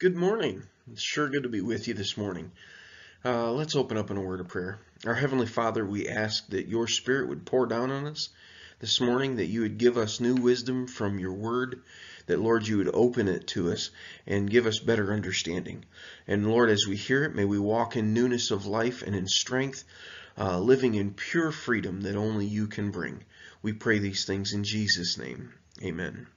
Good morning. It's sure good to be with you this morning. Uh, let's open up in a word of prayer. Our Heavenly Father, we ask that your Spirit would pour down on us this morning, that you would give us new wisdom from your word, that, Lord, you would open it to us and give us better understanding. And, Lord, as we hear it, may we walk in newness of life and in strength, uh, living in pure freedom that only you can bring. We pray these things in Jesus' name. Amen.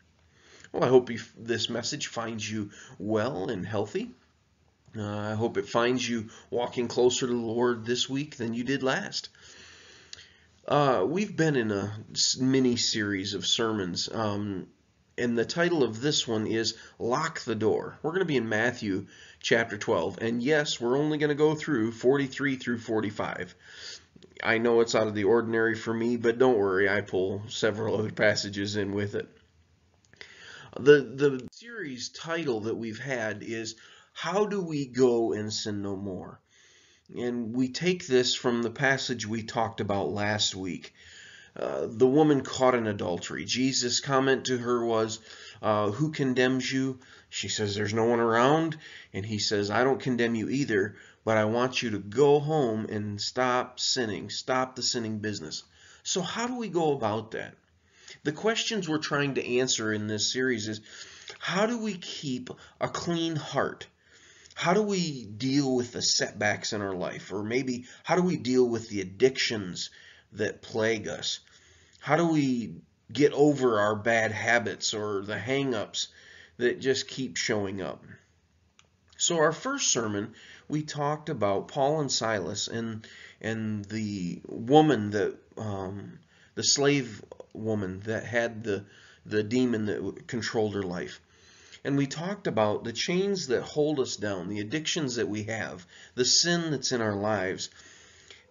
Well, I hope this message finds you well and healthy. Uh, I hope it finds you walking closer to the Lord this week than you did last. Uh, we've been in a mini series of sermons, um, and the title of this one is Lock the Door. We're going to be in Matthew chapter 12, and yes, we're only going to go through 43 through 45. I know it's out of the ordinary for me, but don't worry, I pull several other passages in with it. The, the series title that we've had is How Do We Go and Sin No More? And we take this from the passage we talked about last week. Uh, the woman caught in adultery. Jesus' comment to her was, uh, Who condemns you? She says, There's no one around. And he says, I don't condemn you either, but I want you to go home and stop sinning, stop the sinning business. So, how do we go about that? The questions we're trying to answer in this series is how do we keep a clean heart? How do we deal with the setbacks in our life? Or maybe how do we deal with the addictions that plague us? How do we get over our bad habits or the hang-ups that just keep showing up? So our first sermon, we talked about Paul and Silas and and the woman that um, the slave woman that had the the demon that controlled her life. And we talked about the chains that hold us down, the addictions that we have, the sin that's in our lives.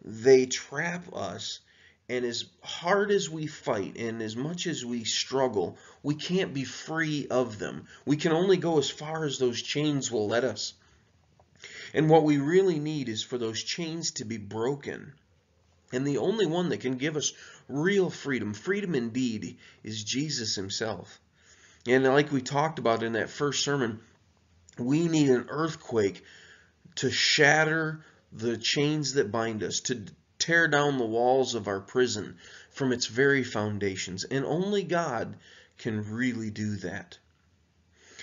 They trap us, and as hard as we fight and as much as we struggle, we can't be free of them. We can only go as far as those chains will let us. And what we really need is for those chains to be broken. And the only one that can give us real freedom, freedom indeed, is Jesus himself. And like we talked about in that first sermon, we need an earthquake to shatter the chains that bind us, to tear down the walls of our prison from its very foundations. And only God can really do that.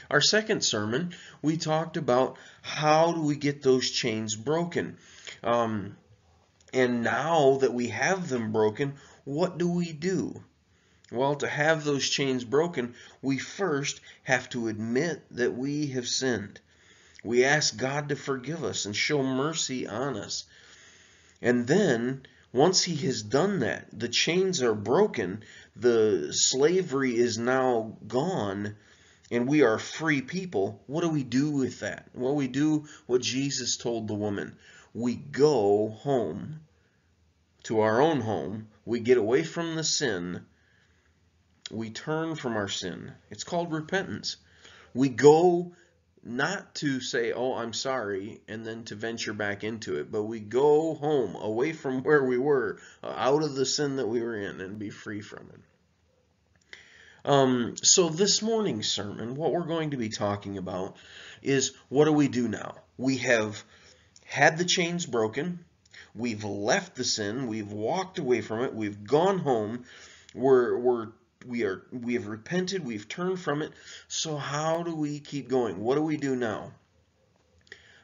Our second sermon, we talked about how do we get those chains broken. Um, and now that we have them broken, what do we do? Well, to have those chains broken, we first have to admit that we have sinned. We ask God to forgive us and show mercy on us. And then, once He has done that, the chains are broken, the slavery is now gone, and we are free people. What do we do with that? Well, we do what Jesus told the woman. We go home to our own home we get away from the sin. We turn from our sin. It's called repentance. We go not to say, oh, I'm sorry, and then to venture back into it, but we go home, away from where we were, out of the sin that we were in, and be free from it. Um, so this morning's sermon, what we're going to be talking about is what do we do now? We have had the chains broken. We've left the sin. We've walked away from it. We've gone home. We're, we're, we are, we have repented. We've turned from it. So how do we keep going? What do we do now?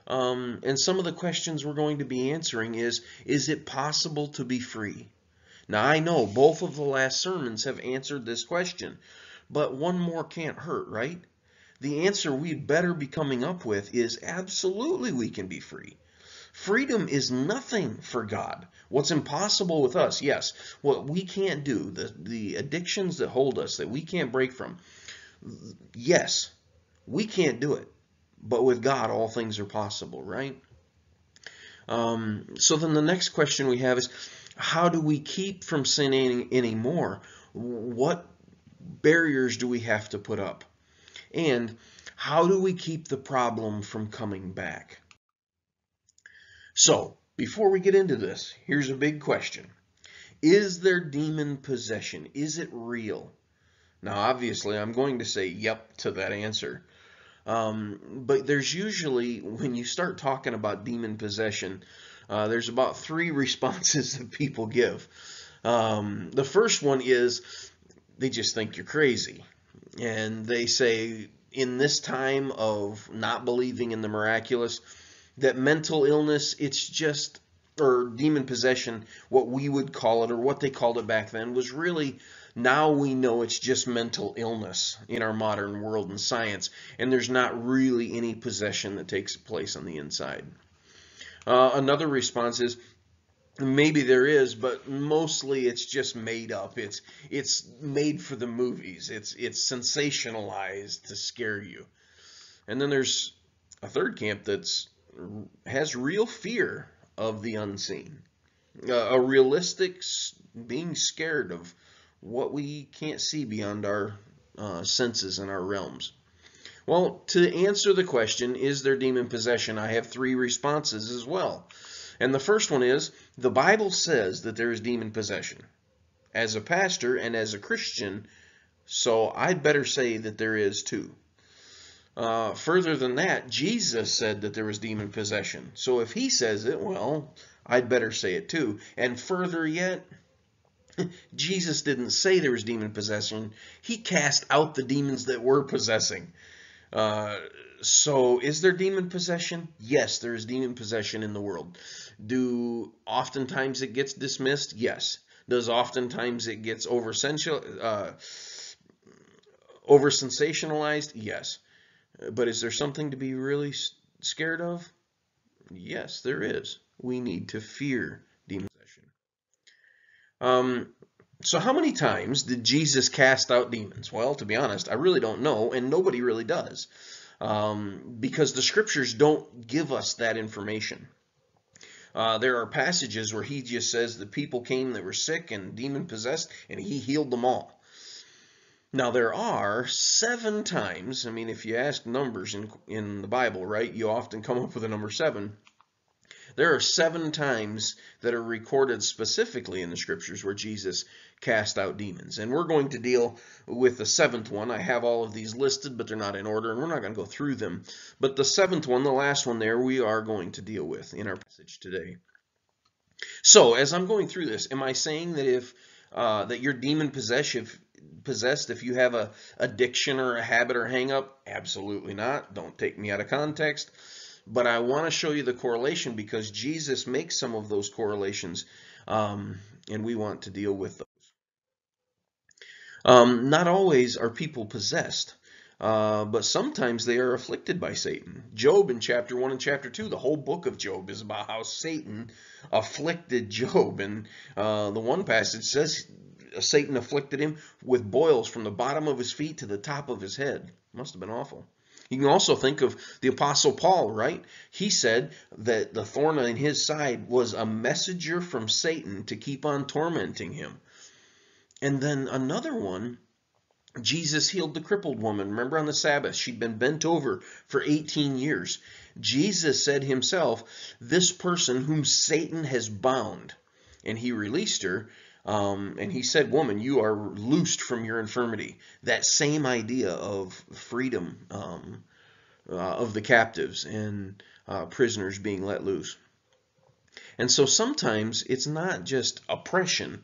Um, and some of the questions we're going to be answering is, is it possible to be free? Now, I know both of the last sermons have answered this question, but one more can't hurt, right? The answer we'd better be coming up with is absolutely we can be free. Freedom is nothing for God. What's impossible with us, yes, what we can't do, the, the addictions that hold us, that we can't break from, yes, we can't do it. But with God, all things are possible, right? Um, so then the next question we have is, how do we keep from sinning anymore? What barriers do we have to put up? And how do we keep the problem from coming back? So, before we get into this, here's a big question. Is there demon possession? Is it real? Now, obviously, I'm going to say yep to that answer. Um, but there's usually, when you start talking about demon possession, uh, there's about three responses that people give. Um, the first one is they just think you're crazy. And they say, in this time of not believing in the miraculous, that mental illness, it's just, or demon possession, what we would call it, or what they called it back then, was really now we know it's just mental illness in our modern world and science, and there's not really any possession that takes place on the inside. Uh, another response is maybe there is, but mostly it's just made up. It's it's made for the movies. It's it's sensationalized to scare you. And then there's a third camp that's has real fear of the unseen, a realistic being scared of what we can't see beyond our uh, senses and our realms? Well, to answer the question, is there demon possession, I have three responses as well. And the first one is the Bible says that there is demon possession. As a pastor and as a Christian, so I'd better say that there is too. Uh, further than that, Jesus said that there was demon possession. So if he says it, well, I'd better say it too. And further yet, Jesus didn't say there was demon possession. He cast out the demons that were possessing. Uh, so is there demon possession? Yes, there is demon possession in the world. Do oftentimes it gets dismissed? Yes. Does oftentimes it gets over uh, over sensationalized? Yes. But is there something to be really scared of? Yes, there is. We need to fear demon possession. Um, so how many times did Jesus cast out demons? Well, to be honest, I really don't know, and nobody really does, um, because the scriptures don't give us that information. Uh, there are passages where he just says the people came that were sick and demon possessed, and he healed them all. Now there are seven times. I mean, if you ask numbers in in the Bible, right, you often come up with a number seven. There are seven times that are recorded specifically in the scriptures where Jesus cast out demons. And we're going to deal with the seventh one. I have all of these listed, but they're not in order, and we're not going to go through them. But the seventh one, the last one there, we are going to deal with in our passage today. So, as I'm going through this, am I saying that if uh, that you're demon possessed, if, possessed if you have a addiction or a habit or hang up? Absolutely not. Don't take me out of context but I want to show you the correlation because Jesus makes some of those correlations, um, and we want to deal with those. Um, not always are people possessed, uh, but sometimes they are afflicted by Satan. Job in chapter 1 and chapter 2, the whole book of Job is about how Satan afflicted Job. And uh, the one passage says Satan afflicted him with boils from the bottom of his feet to the top of his head. Must have been awful. You can also think of the Apostle Paul, right? He said that the thorn in his side was a messenger from Satan to keep on tormenting him. And then another one, Jesus healed the crippled woman. Remember on the Sabbath, she'd been bent over for 18 years. Jesus said himself, This person whom Satan has bound, and he released her. Um, and he said, Woman, you are loosed from your infirmity. That same idea of freedom um, uh, of the captives and uh, prisoners being let loose. And so sometimes it's not just oppression,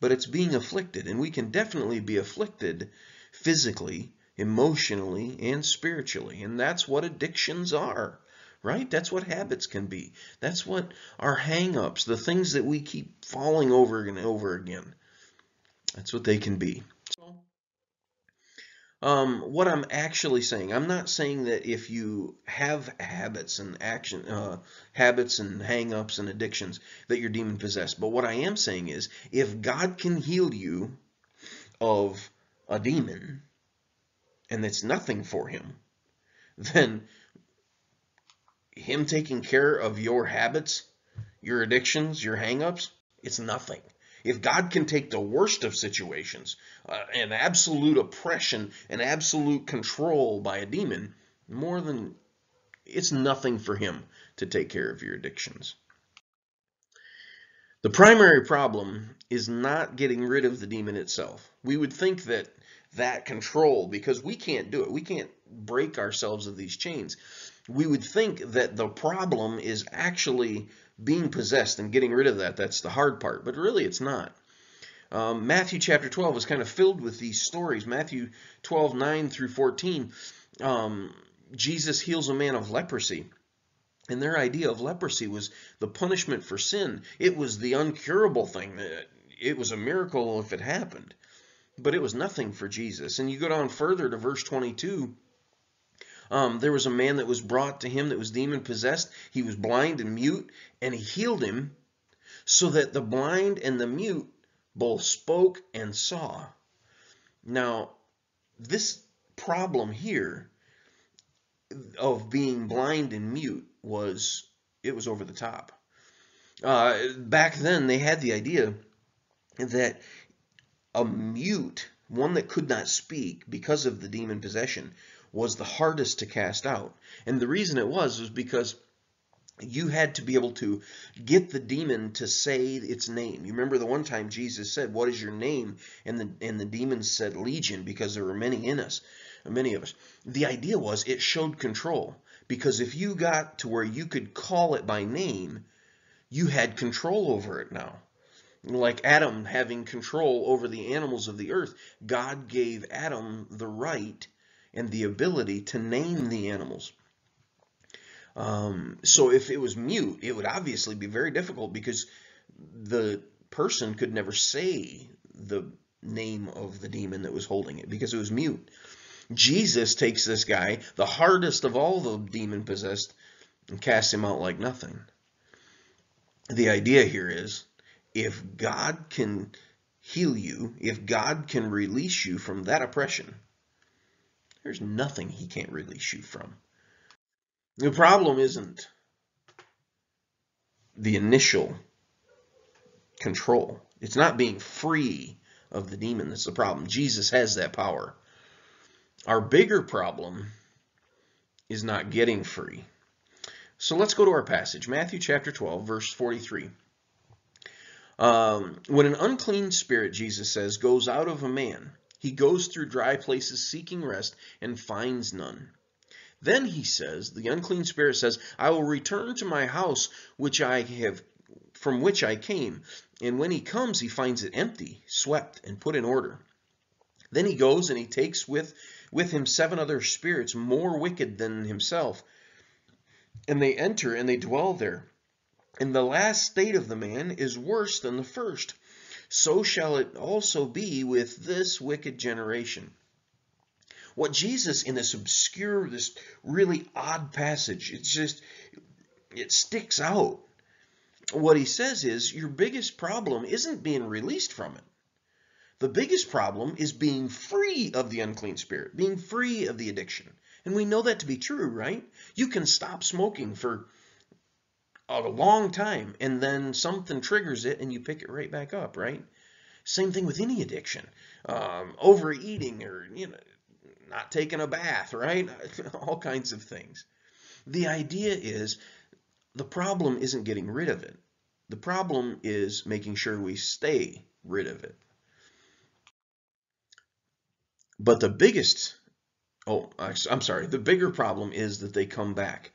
but it's being afflicted. And we can definitely be afflicted physically, emotionally, and spiritually. And that's what addictions are right? That's what habits can be. That's what our hang-ups, the things that we keep falling over and over again. That's what they can be. So, um, what I'm actually saying, I'm not saying that if you have habits and action, uh, habits and hang-ups and addictions, that you're demon possessed. But what I am saying is, if God can heal you of a demon, and it's nothing for him, then him taking care of your habits, your addictions, your hangups, it's nothing. If God can take the worst of situations, uh, an absolute oppression, an absolute control by a demon, more than it's nothing for him to take care of your addictions. The primary problem is not getting rid of the demon itself. We would think that that control, because we can't do it, we can't break ourselves of these chains. We would think that the problem is actually being possessed and getting rid of that. That's the hard part, but really it's not. Um, Matthew chapter 12 is kind of filled with these stories. Matthew 12, 9 through 14, um, Jesus heals a man of leprosy. And their idea of leprosy was the punishment for sin. It was the uncurable thing. It was a miracle if it happened. But it was nothing for Jesus. And you go down further to verse 22. Um, there was a man that was brought to him that was demon possessed. He was blind and mute, and he healed him so that the blind and the mute both spoke and saw. Now, this problem here of being blind and mute was it was over the top. Uh, back then, they had the idea that a mute, one that could not speak because of the demon possession, was the hardest to cast out. And the reason it was was because you had to be able to get the demon to say its name. You remember the one time Jesus said, "What is your name?" and the and the demon said Legion because there were many in us, many of us. The idea was it showed control because if you got to where you could call it by name, you had control over it now. Like Adam having control over the animals of the earth, God gave Adam the right and the ability to name the animals. Um, so if it was mute, it would obviously be very difficult because the person could never say the name of the demon that was holding it because it was mute. Jesus takes this guy, the hardest of all the demon possessed, and casts him out like nothing. The idea here is if God can heal you, if God can release you from that oppression, there's nothing he can't really shoot from. The problem isn't the initial control. It's not being free of the demon that's the problem. Jesus has that power. Our bigger problem is not getting free. So let's go to our passage, Matthew chapter 12, verse 43. Um, when an unclean spirit, Jesus says, goes out of a man, he goes through dry places seeking rest and finds none. Then he says, the unclean spirit says, I will return to my house which I have from which I came. And when he comes, he finds it empty, swept, and put in order. Then he goes and he takes with, with him seven other spirits more wicked than himself. And they enter and they dwell there. And the last state of the man is worse than the first. So shall it also be with this wicked generation. What Jesus in this obscure, this really odd passage, it's just, it sticks out. What he says is your biggest problem isn't being released from it. The biggest problem is being free of the unclean spirit, being free of the addiction. And we know that to be true, right? You can stop smoking for a long time and then something triggers it and you pick it right back up, right? Same thing with any addiction. Um, overeating or, you know, not taking a bath, right? All kinds of things. The idea is the problem isn't getting rid of it. The problem is making sure we stay rid of it. But the biggest, oh, I'm sorry, the bigger problem is that they come back.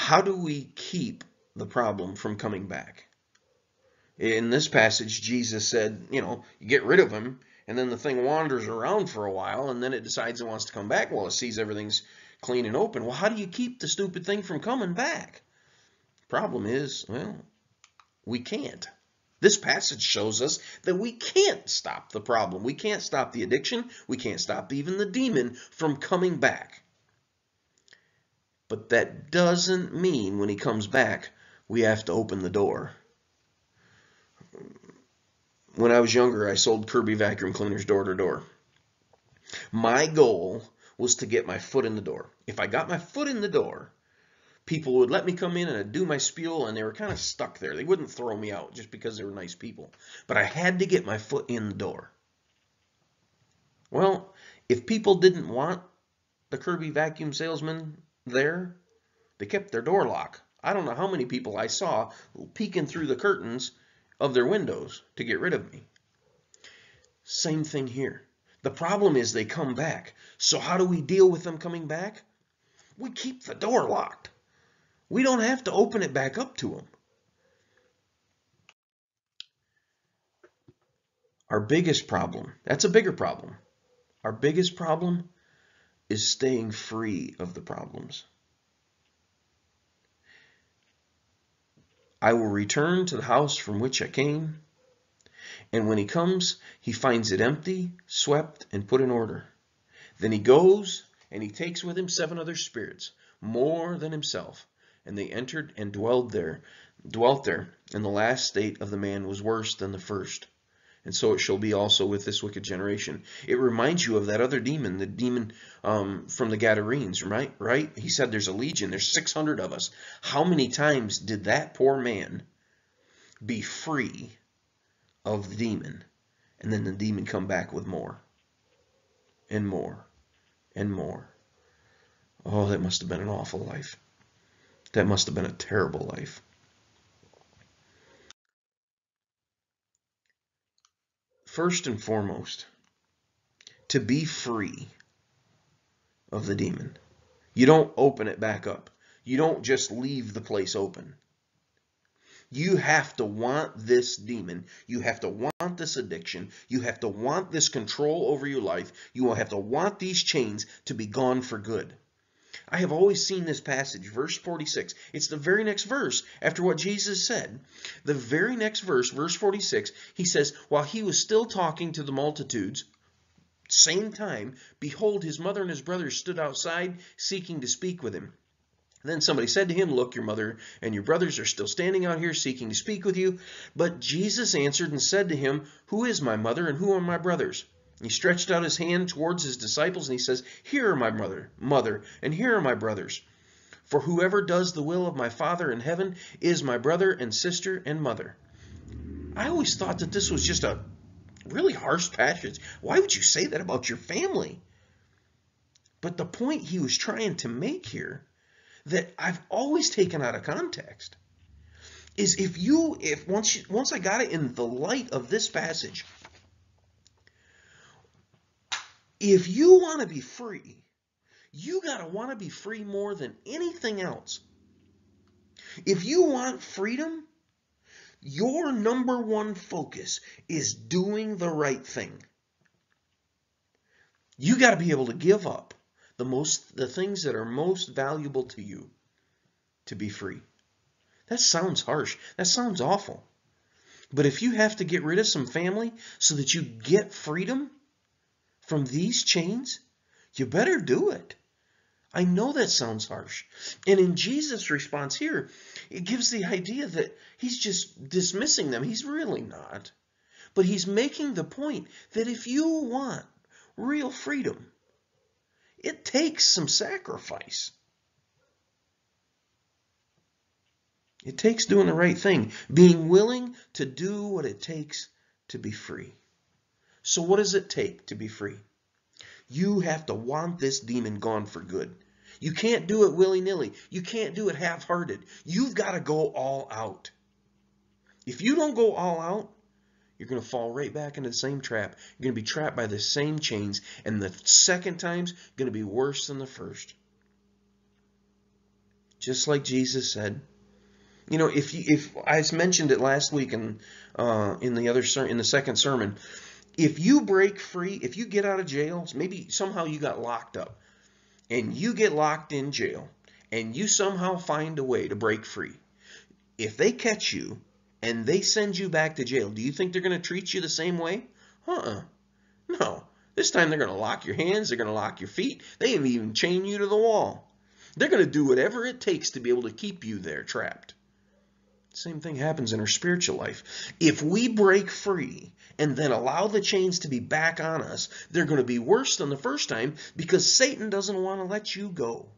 How do we keep the problem from coming back? In this passage, Jesus said, you know, you get rid of him and then the thing wanders around for a while, and then it decides it wants to come back. Well, it sees everything's clean and open. Well, how do you keep the stupid thing from coming back? Problem is, well, we can't. This passage shows us that we can't stop the problem. We can't stop the addiction. We can't stop even the demon from coming back. But that doesn't mean when he comes back, we have to open the door when I was younger, I sold Kirby vacuum cleaners door to door. My goal was to get my foot in the door. If I got my foot in the door, people would let me come in and I'd do my spiel, and they were kind of stuck there. They wouldn't throw me out just because they were nice people. But I had to get my foot in the door. Well, if people didn't want the Kirby vacuum salesman there, they kept their door locked. I don't know how many people I saw peeking through the curtains of their windows to get rid of me. Same thing here. The problem is they come back. So how do we deal with them coming back? We keep the door locked. We don't have to open it back up to them. Our biggest problem, that's a bigger problem. Our biggest problem is staying free of the problems. I will return to the house from which I came. And when he comes, he finds it empty, swept, and put in order. Then he goes, and he takes with him seven other spirits, more than himself, and they entered and dwelled there, dwelt there, and the last state of the man was worse than the first and so it shall be also with this wicked generation. It reminds you of that other demon, the demon um, from the Gadarenes, right? Right? He said there's a legion, there's 600 of us. How many times did that poor man be free of the demon, and then the demon come back with more, and more, and more? Oh, that must have been an awful life. That must have been a terrible life. First and foremost, to be free of the demon. You don't open it back up. You don't just leave the place open. You have to want this demon. You have to want this addiction. You have to want this control over your life. You will have to want these chains to be gone for good. I have always seen this passage, verse 46. It's the very next verse after what Jesus said. The very next verse, verse 46, he says, While he was still talking to the multitudes, same time, behold, his mother and his brothers stood outside seeking to speak with him. Then somebody said to him, Look, your mother and your brothers are still standing out here seeking to speak with you. But Jesus answered and said to him, Who is my mother and who are my brothers? He stretched out his hand towards his disciples and he says, Here are my mother, mother, and here are my brothers. For whoever does the will of my Father in heaven is my brother and sister and mother. I always thought that this was just a really harsh passage. Why would you say that about your family? But the point he was trying to make here that I've always taken out of context is if you if once you, once I got it in the light of this passage if you want to be free, you got to want to be free more than anything else. If you want freedom, your number one focus is doing the right thing. You got to be able to give up the most the things that are most valuable to you to be free. That sounds harsh. That sounds awful. But if you have to get rid of some family so that you get freedom, from these chains, you better do it. I know that sounds harsh. And in Jesus' response here, it gives the idea that he's just dismissing them. He's really not. But he's making the point that if you want real freedom, it takes some sacrifice. It takes doing the right thing, being willing to do what it takes to be free. So what does it take to be free? You have to want this demon gone for good. You can't do it willy-nilly. You can't do it half-hearted. You've got to go all out. If you don't go all out, you're going to fall right back into the same trap. You're going to be trapped by the same chains, and the second time's going to be worse than the first. Just like Jesus said. You know, if you, if I mentioned it last week in uh, in the other in the second sermon, if you break free, if you get out of jail, maybe somehow you got locked up and you get locked in jail and you somehow find a way to break free, if they catch you and they send you back to jail, do you think they're going to treat you the same way? Uh-uh. No. This time they're going to lock your hands, they're going to lock your feet, they even chain you to the wall. They're going to do whatever it takes to be able to keep you there trapped. Same thing happens in our spiritual life. If we break free and then allow the chains to be back on us, they're going to be worse than the first time because Satan doesn't want to let you go.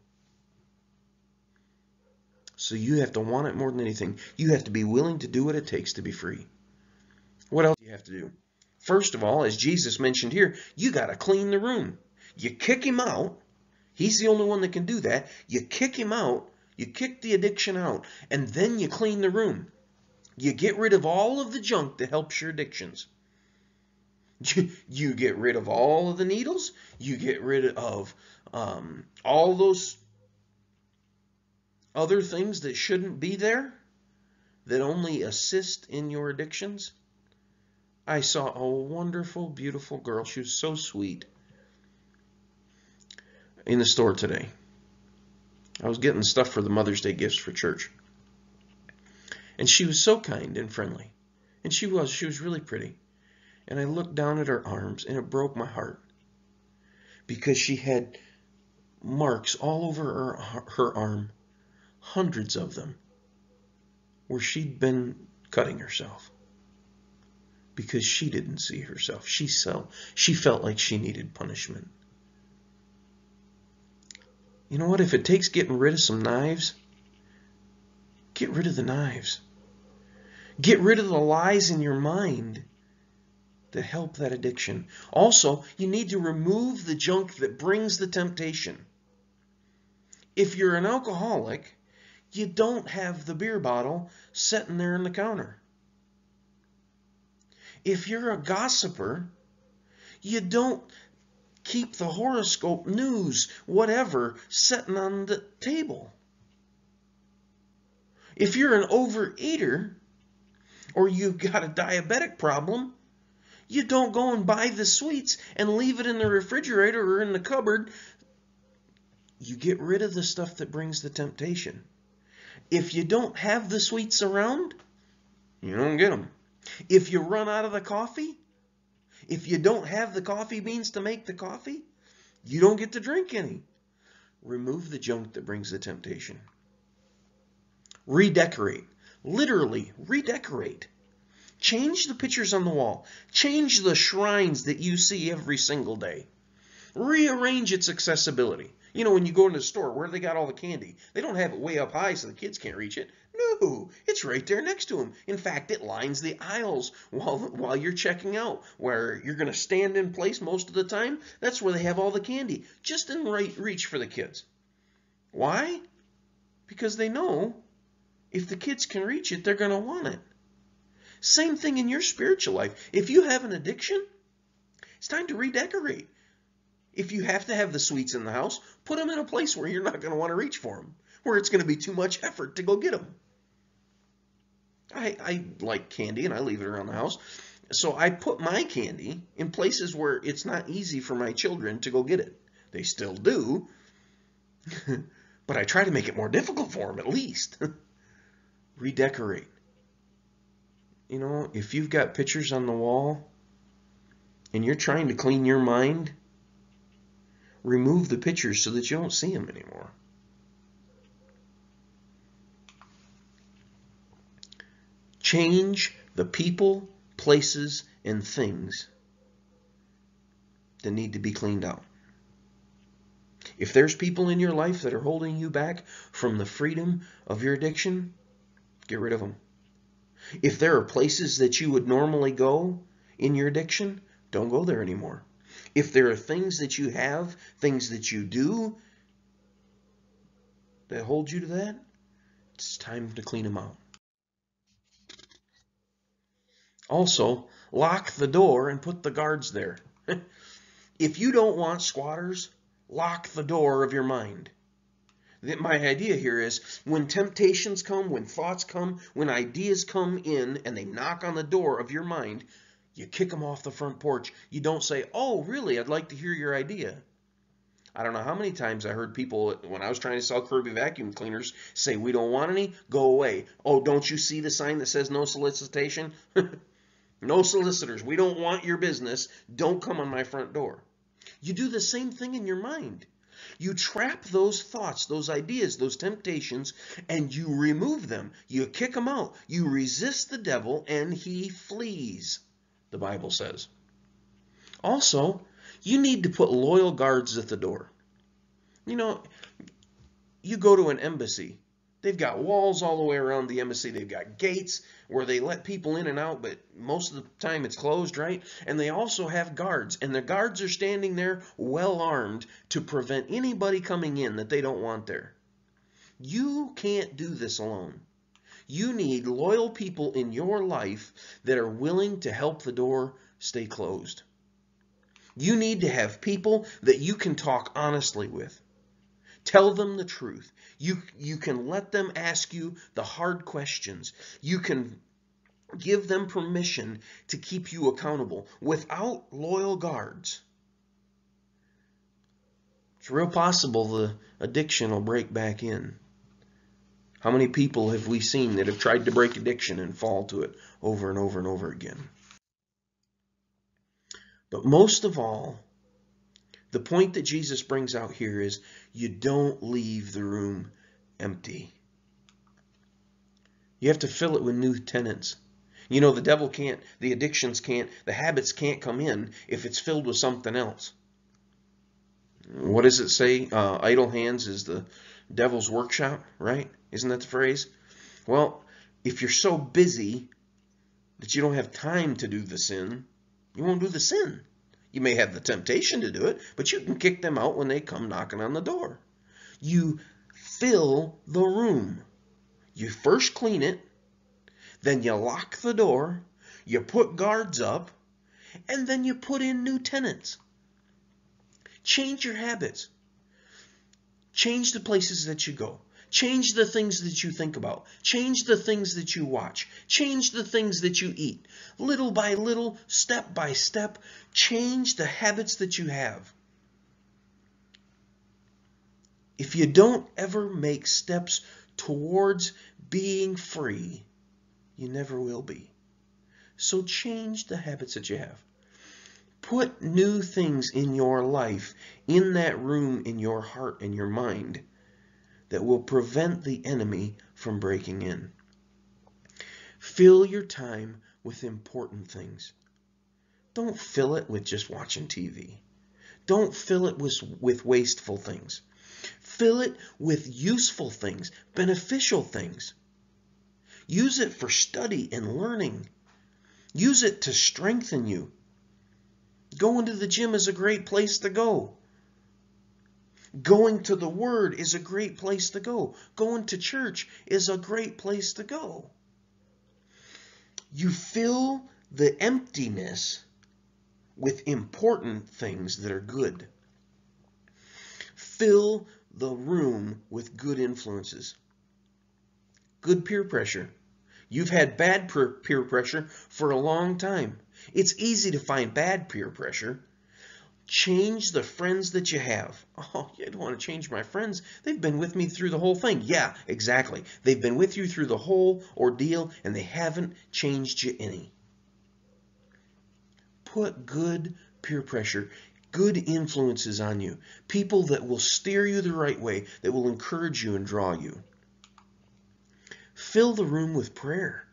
So you have to want it more than anything. You have to be willing to do what it takes to be free. What else do you have to do? First of all, as Jesus mentioned here, you got to clean the room. You kick him out. He's the only one that can do that. You kick him out you kick the addiction out, and then you clean the room. You get rid of all of the junk that helps your addictions. You, get rid of all of the needles. You get rid of um, all those other things that shouldn't be there that only assist in your addictions. I saw a wonderful, beautiful girl. She was so sweet in the store today. I was getting stuff for the Mother's Day gifts for church. And she was so kind and friendly. And she was. She was really pretty. And I looked down at her arms and it broke my heart. Because she had marks all over her, her arm, hundreds of them, where she'd been cutting herself. Because she didn't see herself. She felt, she felt like she needed punishment. You know what? If it takes getting rid of some knives, get rid of the knives. Get rid of the lies in your mind that help that addiction. Also, you need to remove the junk that brings the temptation. If you're an alcoholic, you don't have the beer bottle sitting there in the counter. If you're a gossiper, you don't keep the horoscope, news, whatever, sitting on the table. If you're an overeater or you've got a diabetic problem, you don't go and buy the sweets and leave it in the refrigerator or in the cupboard. You get rid of the stuff that brings the temptation. If you don't have the sweets around, you don't get them. If you run out of the coffee, if you don't have the coffee beans to make the coffee, you don't get to drink any. Remove the junk that brings the temptation. Redecorate. Literally, redecorate. Change the pictures on the wall. Change the shrines that you see every single day. Rearrange its accessibility. You know, when you go into the store, where they got all the candy? They don't have it way up high so the kids can't reach it. No, it's right there next to him. In fact, it lines the aisles while while you're checking out, where you're going to stand in place most of the time. That's where they have all the candy, just in right reach for the kids. Why? Because they know if the kids can reach it, they're going to want it. Same thing in your spiritual life. If you have an addiction, it's time to redecorate. If you have to have the sweets in the house, put them in a place where you're not going to want to reach for them, where it's going to be too much effort to go get them. I, I like candy and I leave it around the house. So I put my candy in places where it's not easy for my children to go get it. They still do, but I try to make it more difficult for them at least. Redecorate. You know, if you've got pictures on the wall and you're trying to clean your mind, remove the pictures so that you don't see them anymore. Change the people, places, and things that need to be cleaned out. If there's people in your life that are holding you back from the freedom of your addiction, get rid of them. If there are places that you would normally go in your addiction, don't go there anymore. If there are things that you have, things that you do that hold you to that, it's time to clean them out. Also, lock the door and put the guards there. if you don't want squatters, lock the door of your mind. My idea here is when temptations come, when thoughts come, when ideas come in and they knock on the door of your mind, you kick them off the front porch. You don't say, oh, really, I'd like to hear your idea. I don't know how many times I heard people, when I was trying to sell Kirby vacuum cleaners, say, we don't want any, go away. Oh, don't you see the sign that says no solicitation? No solicitors. We don't want your business. Don't come on my front door. You do the same thing in your mind. You trap those thoughts, those ideas, those temptations, and you remove them. You kick them out. You resist the devil, and he flees, the Bible says. Also, you need to put loyal guards at the door. You know, you go to an embassy They've got walls all the way around the embassy. They've got gates where they let people in and out, but most of the time it's closed, right? And they also have guards, and the guards are standing there well armed to prevent anybody coming in that they don't want there. You can't do this alone. You need loyal people in your life that are willing to help the door stay closed. You need to have people that you can talk honestly with. Tell them the truth. You, you can let them ask you the hard questions. You can give them permission to keep you accountable without loyal guards. It's real possible the addiction will break back in. How many people have we seen that have tried to break addiction and fall to it over and over and over again? But most of all, the point that Jesus brings out here is you don't leave the room empty. You have to fill it with new tenants. You know, the devil can't, the addictions can't, the habits can't come in if it's filled with something else. What does it say? Uh, idle hands is the devil's workshop, right? Isn't that the phrase? Well, if you're so busy that you don't have time to do the sin, you won't do the sin. You may have the temptation to do it, but you can kick them out when they come knocking on the door. You fill the room. You first clean it, then you lock the door, you put guards up, and then you put in new tenants. Change your habits. Change the places that you go. Change the things that you think about. Change the things that you watch. Change the things that you eat. Little by little, step by step, change the habits that you have. If you don't ever make steps towards being free, you never will be. So change the habits that you have. Put new things in your life, in that room, in your heart and your mind that will prevent the enemy from breaking in. Fill your time with important things. Don't fill it with just watching TV. Don't fill it with, with wasteful things. Fill it with useful things, beneficial things. Use it for study and learning. Use it to strengthen you. Going to the gym is a great place to go. Going to the Word is a great place to go. Going to church is a great place to go. You fill the emptiness with important things that are good. Fill the room with good influences. Good peer pressure. You've had bad peer pressure for a long time. It's easy to find bad peer pressure Change the friends that you have. Oh, you don't want to change my friends. They've been with me through the whole thing. Yeah, exactly. They've been with you through the whole ordeal and they haven't changed you any. Put good peer pressure, good influences on you. People that will steer you the right way, that will encourage you and draw you. Fill the room with prayer.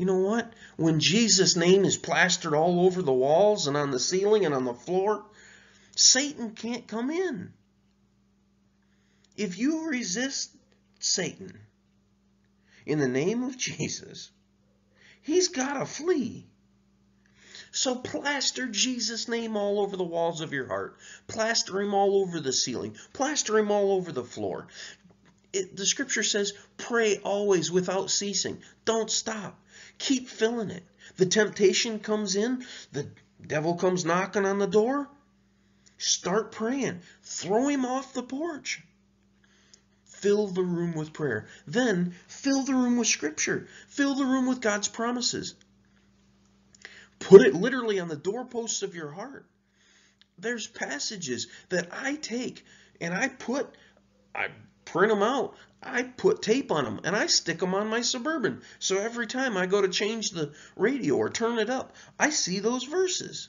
You know what? When Jesus' name is plastered all over the walls and on the ceiling and on the floor, Satan can't come in. If you resist Satan in the name of Jesus, he's got to flee. So plaster Jesus' name all over the walls of your heart. Plaster him all over the ceiling. Plaster him all over the floor. It, the scripture says, pray always without ceasing. Don't stop. Keep filling it. The temptation comes in, the devil comes knocking on the door. Start praying. Throw him off the porch. Fill the room with prayer. Then fill the room with scripture. Fill the room with God's promises. Put it literally on the doorposts of your heart. There's passages that I take and I put, I print them out. I put tape on them and I stick them on my Suburban. So every time I go to change the radio or turn it up, I see those verses.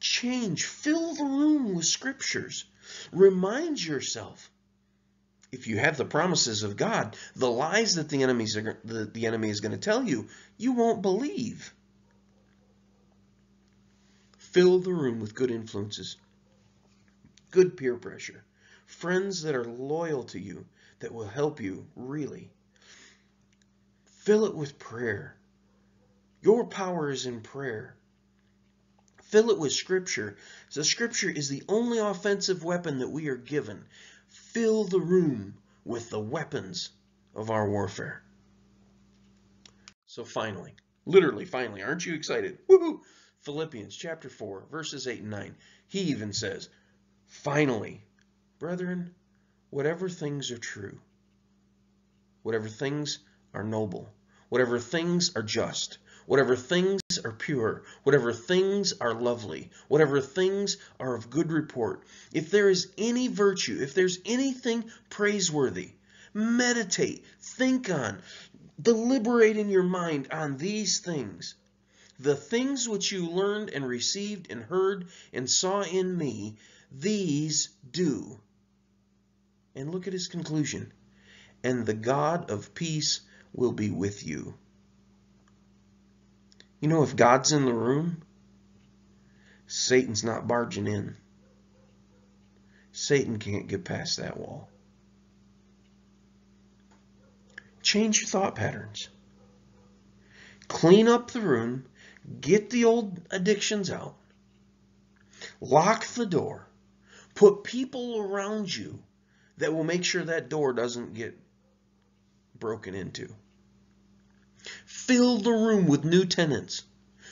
Change, fill the room with scriptures. Remind yourself. If you have the promises of God, the lies that the, enemies are, the, the enemy is going to tell you, you won't believe. Fill the room with good influences, good peer pressure friends that are loyal to you, that will help you really. Fill it with prayer. Your power is in prayer. Fill it with Scripture. The Scripture is the only offensive weapon that we are given. Fill the room with the weapons of our warfare. So finally, literally finally, aren't you excited? Woohoo! Philippians chapter 4, verses 8 and 9, he even says, Finally, brethren, whatever things are true, whatever things are noble, whatever things are just, whatever things are pure, whatever things are lovely, whatever things are of good report, if there is any virtue, if there's anything praiseworthy, meditate, think on, deliberate in your mind on these things. The things which you learned and received and heard and saw in me, these do. And look at his conclusion. And the God of peace will be with you. You know, if God's in the room, Satan's not barging in. Satan can't get past that wall. Change your thought patterns. Clean up the room. Get the old addictions out. Lock the door. Put people around you that will make sure that door doesn't get broken into. Fill the room with new tenants,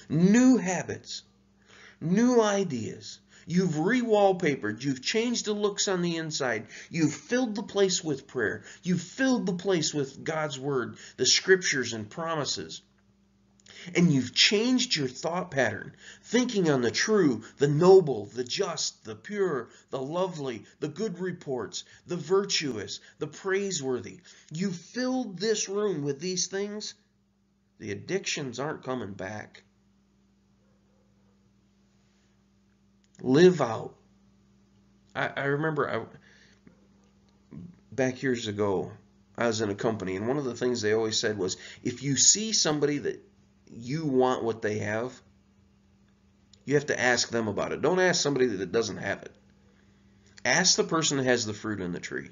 new habits, new ideas. You've re-wallpapered. You've changed the looks on the inside. You've filled the place with prayer. You've filled the place with God's word, the scriptures and promises. And you've changed your thought pattern, thinking on the true, the noble, the just, the pure, the lovely, the good reports, the virtuous, the praiseworthy. You've filled this room with these things the addictions aren't coming back. Live out. I, I remember I, back years ago, I was in a company, and one of the things they always said was if you see somebody that you want what they have, you have to ask them about it. Don't ask somebody that doesn't have it. Ask the person that has the fruit on the tree.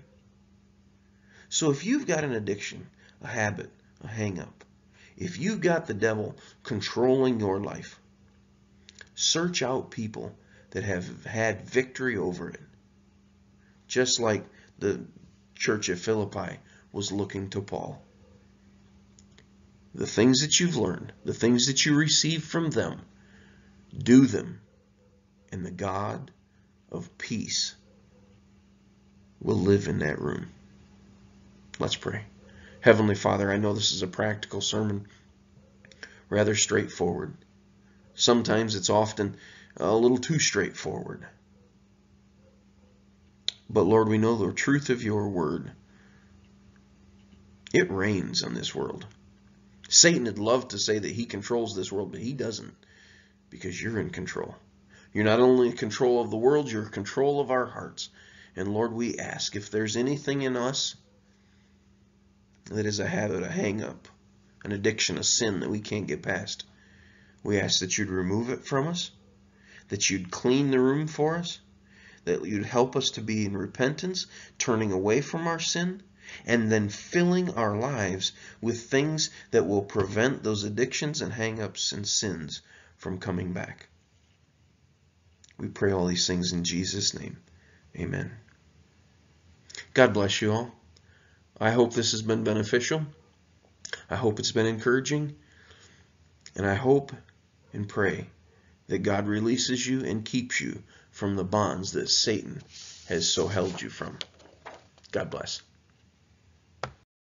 So if you've got an addiction, a habit, a hang up, if you've got the devil controlling your life, search out people that have had victory over it. Just like the church at Philippi was looking to Paul. The things that you've learned, the things that you receive from them, do them, and the God of peace will live in that room. Let's pray. Heavenly Father, I know this is a practical sermon, rather straightforward. Sometimes it's often a little too straightforward. But Lord, we know the truth of your word. It reigns on this world. Satan would love to say that he controls this world, but he doesn't because you're in control. You're not only in control of the world, you're in control of our hearts. And Lord, we ask if there's anything in us that is a habit, a hang up, an addiction, a sin that we can't get past. We ask that you'd remove it from us, that you'd clean the room for us, that you'd help us to be in repentance, turning away from our sin, and then filling our lives with things that will prevent those addictions and hang ups and sins from coming back. We pray all these things in Jesus' name. Amen. God bless you all. I hope this has been beneficial. I hope it's been encouraging. And I hope and pray that God releases you and keeps you from the bonds that Satan has so held you from. God bless.